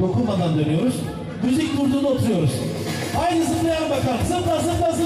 Dokunmadan dönüyoruz. Müzik durduğunda oturuyoruz. Haydi zıplayalım bakalım. Zıpla zıpla zıpla zıpla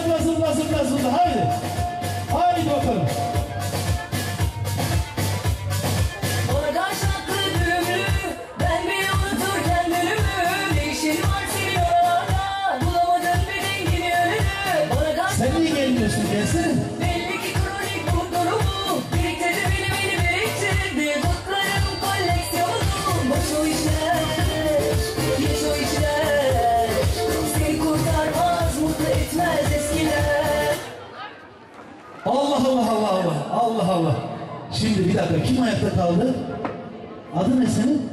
Allah Allah Allah Allah. Allah. Şimdi bir dakika kim ayakta kaldı? Adı ne senin?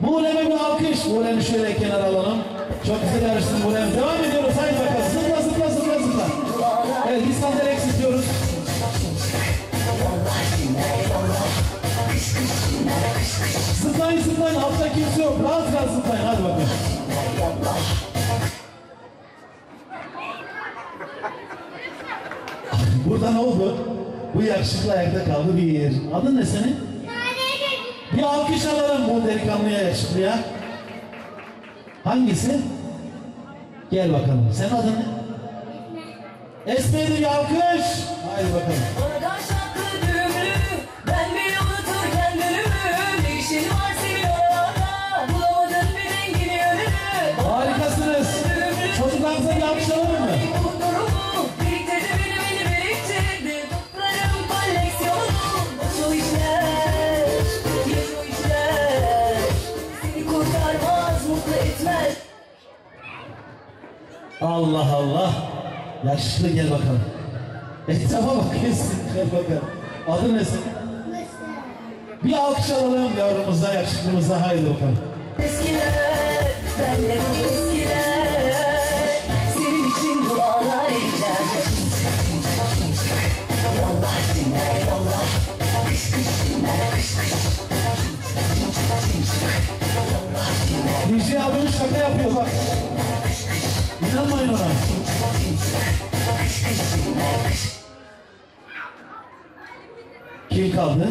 Muğlem'e bir alkış. Muğlem'i şöyle kenara alalım. Çok güzel yarıştın Muğlem. Devam ediyoruz. Haydi bakalım. Zıpla zıpla zıpla zıpla. Evet biz sandalye istiyoruz. Zıplayın zıplayın. Altta kimse yok. Rahat rahat zıplayın. Hadi bakalım. Burada ne oldu? Bu yakışıklı ayakta kaldı bir. Adın ne senin? Bir alkış alalım bu delikanlıya yakışıklıya. Hangisi? Gel bakalım. Senin adın ne? Esme'ye de bir alkış. Haydi bakalım. Allah Allah. Yaşlı gel bakalım. Etrafa bakıyorsun. Gel bakalım. Adın ne senin? Bir alkış alalım yavrumuza, yakışıklımıza. Haydi bakalım. Eskiler, benle bu eskiler Senin için dualar edeceğim Yallah dinler yallah Kış kış dinler kış kış DJ abimiz şaka yapıyor bak. İnanmayın ona. Kim kaldı?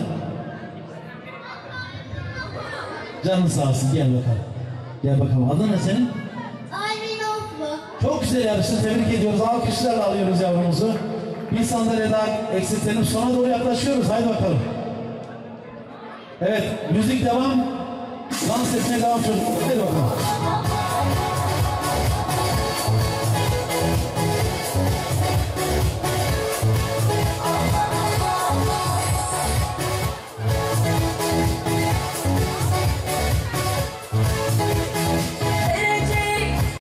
Canın sağ olsun gel bakalım. Gel bakalım. Adın ne senin? Alvin Oslo. Çok güzel yarıştın. Tebrik ediyoruz. Alkışlarla alıyoruz yavrumuzu. Bir sandalye daha eksiltelim. Sona doğru yaklaşıyoruz. Haydi bakalım. Evet. Müzik devam. Dans etmeye devam çocuklar. Hadi bakalım.